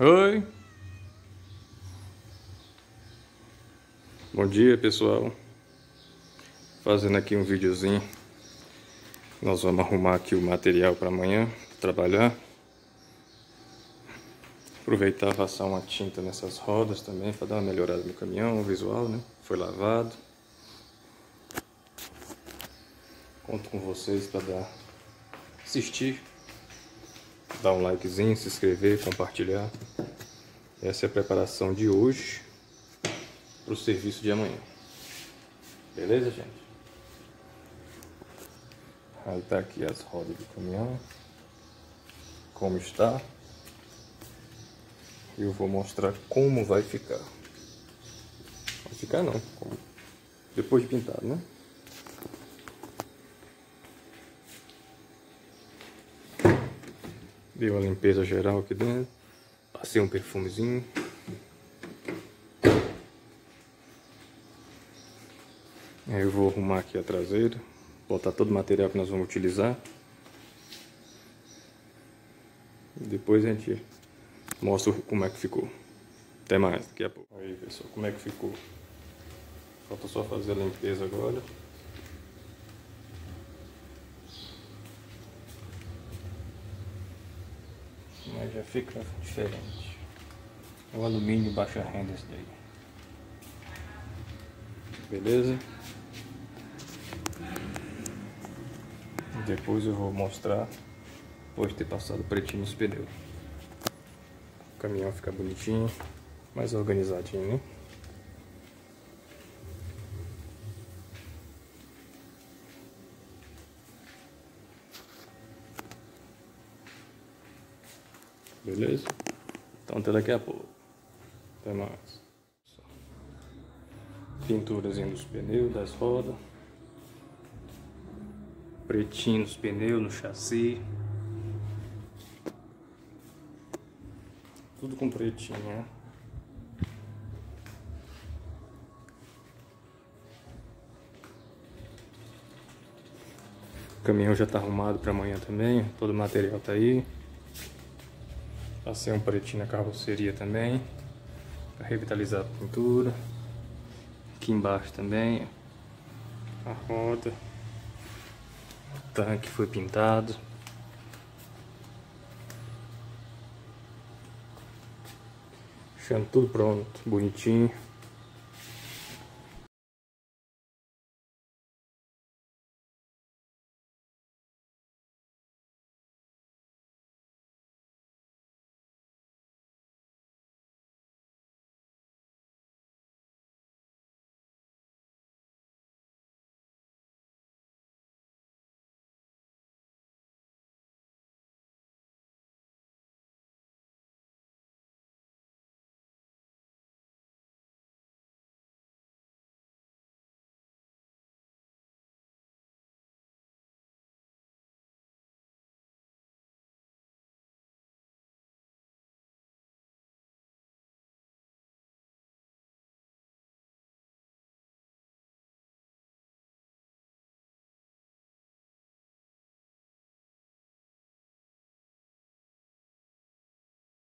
Oi. Bom dia, pessoal. Fazendo aqui um videozinho. Nós vamos arrumar aqui o material para amanhã trabalhar. Aproveitar passar uma tinta nessas rodas também para dar uma melhorada no caminhão, o visual, né? Foi lavado. Conto com vocês para dar assistir dar um likezinho, se inscrever, compartilhar. Essa é a preparação de hoje para o serviço de amanhã. Beleza, gente? Aí tá aqui as rodas do caminhão. Como está. Eu vou mostrar como vai ficar. Vai ficar não, depois de pintado, né? Deu a limpeza geral aqui dentro. Passei um perfumezinho. Aí eu vou arrumar aqui a traseira. Botar todo o material que nós vamos utilizar. Depois a gente mostra como é que ficou. Até mais, daqui a pouco. Aí pessoal, como é que ficou. Falta só fazer a limpeza agora. Já fica diferente. É o alumínio baixa renda esse daí. Beleza? Depois eu vou mostrar depois de ter passado pretinho nos pneus. O caminhão fica bonitinho, mais organizadinho, né? Beleza? Então até daqui a pouco. Até mais. Pinturazinha dos pneus, das rodas. Pretinho nos pneus, no chassi. Tudo com pretinho, né? O caminhão já está arrumado para amanhã também, todo o material está aí. Passei um pretinho na carroceria também. Para revitalizar a pintura. Aqui embaixo também. A roda. O tanque foi pintado. Deixando tudo pronto, bonitinho.